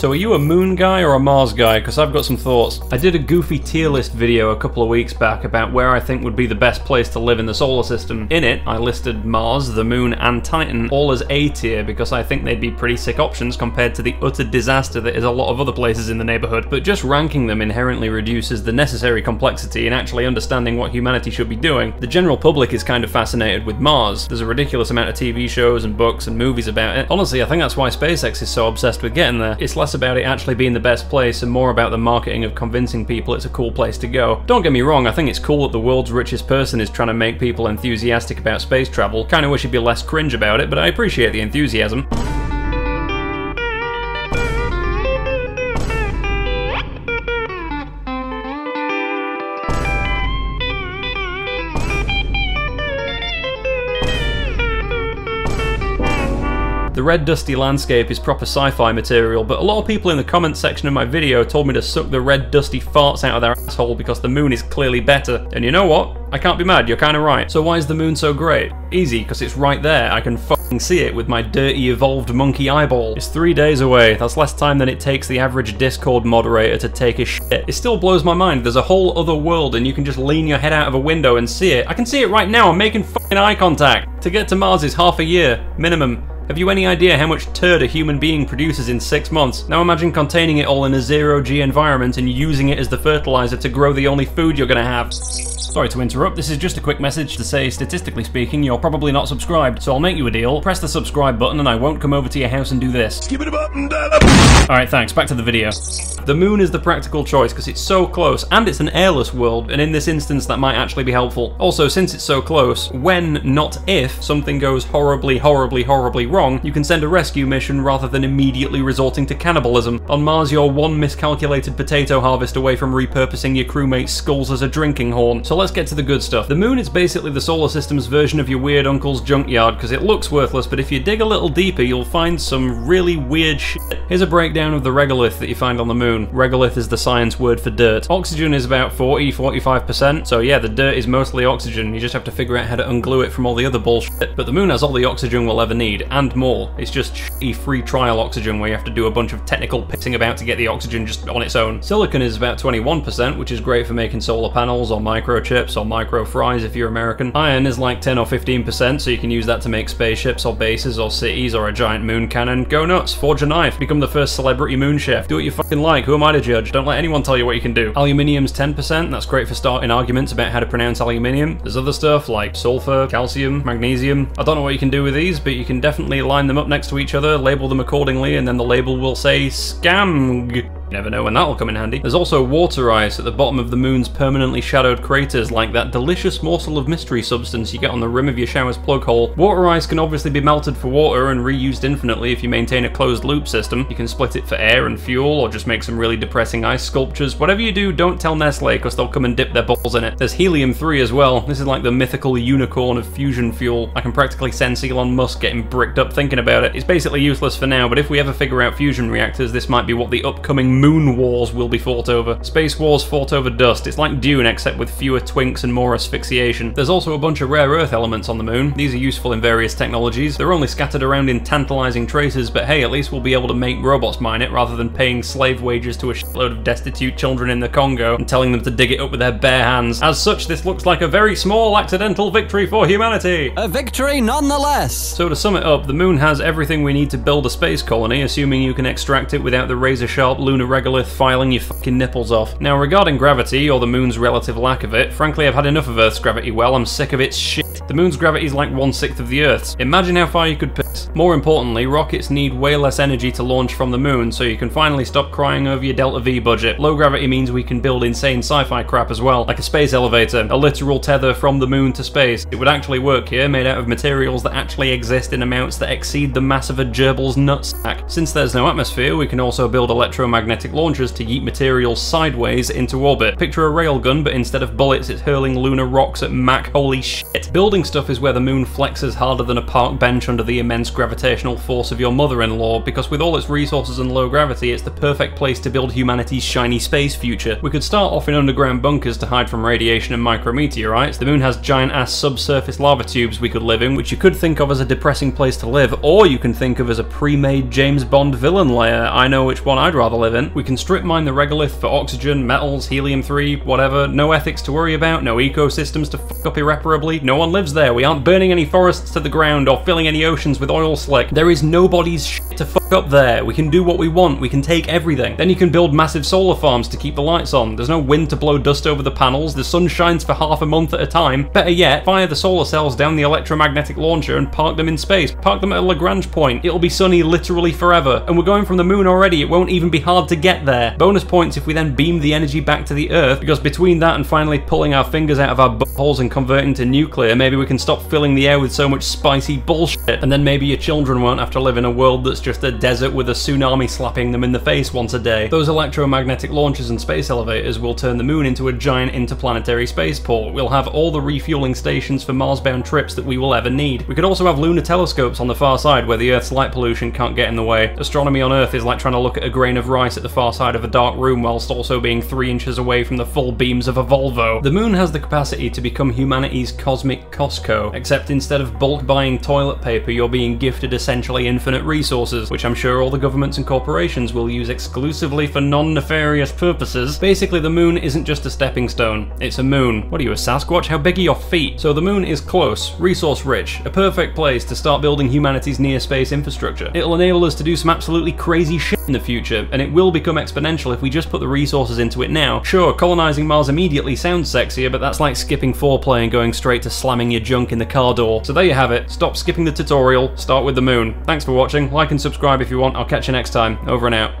So are you a moon guy or a Mars guy? Because I've got some thoughts. I did a goofy tier list video a couple of weeks back about where I think would be the best place to live in the solar system. In it, I listed Mars, the moon, and Titan all as A tier because I think they'd be pretty sick options compared to the utter disaster that is a lot of other places in the neighbourhood. But just ranking them inherently reduces the necessary complexity in actually understanding what humanity should be doing. The general public is kind of fascinated with Mars. There's a ridiculous amount of TV shows and books and movies about it. Honestly, I think that's why SpaceX is so obsessed with getting there. It's less about it actually being the best place and more about the marketing of convincing people it's a cool place to go. Don't get me wrong, I think it's cool that the world's richest person is trying to make people enthusiastic about space travel. Kinda wish he'd be less cringe about it, but I appreciate the enthusiasm. The red dusty landscape is proper sci-fi material, but a lot of people in the comments section of my video told me to suck the red dusty farts out of their asshole because the moon is clearly better. And you know what? I can't be mad, you're kinda right. So why is the moon so great? Easy, because it's right there. I can fucking see it with my dirty evolved monkey eyeball. It's three days away. That's less time than it takes the average Discord moderator to take a shit. It still blows my mind. There's a whole other world and you can just lean your head out of a window and see it. I can see it right now. I'm making fucking eye contact. To get to Mars is half a year, minimum. Have you any idea how much turd a human being produces in six months? Now imagine containing it all in a zero G environment and using it as the fertilizer to grow the only food you're gonna have. Sorry to interrupt, this is just a quick message to say, statistically speaking, you're probably not subscribed, so I'll make you a deal. Press the subscribe button and I won't come over to your house and do this. Give it a button, Alright, thanks, back to the video. The moon is the practical choice because it's so close, and it's an airless world, and in this instance that might actually be helpful. Also, since it's so close, when, not if, something goes horribly, horribly, horribly wrong, you can send a rescue mission rather than immediately resorting to cannibalism. On Mars, you're one miscalculated potato harvest away from repurposing your crewmate's skulls as a drinking horn. So let's get to the good stuff. The moon is basically the solar system's version of your weird uncle's junkyard because it looks worthless, but if you dig a little deeper, you'll find some really weird shit. Here's a breakdown of the regolith that you find on the moon. Regolith is the science word for dirt. Oxygen is about 40 45%, so yeah, the dirt is mostly oxygen. You just have to figure out how to unglue it from all the other bullshit. But the moon has all the oxygen we'll ever need, and more. It's just a free trial oxygen where you have to do a bunch of technical pissing about to get the oxygen just on its own. Silicon is about 21%, which is great for making solar panels or microchips or micro fries if you're American. Iron is like 10 or 15%, so you can use that to make spaceships or bases or cities or a giant moon cannon. Go nuts, forge a knife, become the first celebrity moon chef. Do what you fucking like, who am I to judge? Don't let anyone tell you what you can do. Aluminium's 10%, that's great for starting arguments about how to pronounce aluminium. There's other stuff like sulfur, calcium, magnesium. I don't know what you can do with these, but you can definitely line them up next to each other, label them accordingly, and then the label will say scam. Never know when that'll come in handy. There's also water ice at the bottom of the moon's permanently shadowed craters, like that delicious morsel of mystery substance you get on the rim of your shower's plug hole. Water ice can obviously be melted for water and reused infinitely if you maintain a closed loop system. You can split it for air and fuel, or just make some really depressing ice sculptures. Whatever you do, don't tell Nestle, because they'll come and dip their balls in it. There's helium-3 as well. This is like the mythical unicorn of fusion fuel. I can practically sense Elon Musk getting bricked up thinking about it. It's basically useless for now, but if we ever figure out fusion reactors, this might be what the upcoming moon wars will be fought over. Space wars fought over dust. It's like Dune except with fewer twinks and more asphyxiation. There's also a bunch of rare earth elements on the moon. These are useful in various technologies. They're only scattered around in tantalizing traces, but hey, at least we'll be able to make robots mine it rather than paying slave wages to a shitload of destitute children in the Congo and telling them to dig it up with their bare hands. As such, this looks like a very small accidental victory for humanity. A victory nonetheless! So to sum it up, the moon has everything we need to build a space colony, assuming you can extract it without the razor-sharp lunar regolith filing your fucking nipples off. Now regarding gravity, or the moon's relative lack of it, frankly I've had enough of Earth's gravity well, I'm sick of its shit. The moon's gravity is like one-sixth of the Earth's. Imagine how far you could piss. More importantly, rockets need way less energy to launch from the moon, so you can finally stop crying over your Delta V budget. Low gravity means we can build insane sci-fi crap as well, like a space elevator, a literal tether from the moon to space. It would actually work here, made out of materials that actually exist in amounts that exceed the mass of a gerbil's nutsack. Since there's no atmosphere, we can also build electromagnetic electromagnetic launchers to yeet materials sideways into orbit. Picture a railgun, but instead of bullets, it's hurling lunar rocks at Mac. Holy shit. Building stuff is where the moon flexes harder than a park bench under the immense gravitational force of your mother-in-law, because with all its resources and low gravity, it's the perfect place to build humanity's shiny space future. We could start off in underground bunkers to hide from radiation and micrometeorites. The moon has giant-ass subsurface lava tubes we could live in, which you could think of as a depressing place to live, or you can think of as a pre-made James Bond villain lair. I know which one I'd rather live in. We can strip mine the regolith for oxygen, metals, helium-3, whatever. No ethics to worry about, no ecosystems to fuck up irreparably. No one lives there. We aren't burning any forests to the ground or filling any oceans with oil slick. There is nobody's shit to fuck up there. We can do what we want. We can take everything. Then you can build massive solar farms to keep the lights on. There's no wind to blow dust over the panels. The sun shines for half a month at a time. Better yet, fire the solar cells down the electromagnetic launcher and park them in space. Park them at a Lagrange point. It'll be sunny literally forever. And we're going from the moon already. It won't even be hard to get there. Bonus points if we then beam the energy back to the Earth, because between that and finally pulling our fingers out of our buttholes and converting to nuclear, maybe we can stop filling the air with so much spicy bullshit. And then maybe your children won't have to live in a world that's just a desert with a tsunami slapping them in the face once a day. Those electromagnetic launchers and space elevators will turn the moon into a giant interplanetary spaceport. We'll have all the refueling stations for Mars-bound trips that we will ever need. We could also have lunar telescopes on the far side where the Earth's light pollution can't get in the way. Astronomy on Earth is like trying to look at a grain of rice at the far side of a dark room whilst also being three inches away from the full beams of a Volvo. The moon has the capacity to become humanity's cosmic Costco, except instead of bulk buying toilet paper, you're being gifted essentially infinite resources, which I'm sure all the governments and corporations will use exclusively for non-nefarious purposes. Basically, the moon isn't just a stepping stone, it's a moon. What are you, a Sasquatch? How big are your feet? So the moon is close, resource rich, a perfect place to start building humanity's near space infrastructure. It'll enable us to do some absolutely crazy shit in the future, and it will become exponential if we just put the resources into it now. Sure, colonizing Mars immediately sounds sexier, but that's like skipping foreplay and going straight to slamming your junk in the car door. So there you have it. Stop skipping the tutorial, start with the moon. Thanks for watching, like and subscribe if you want, I'll catch you next time. Over and out.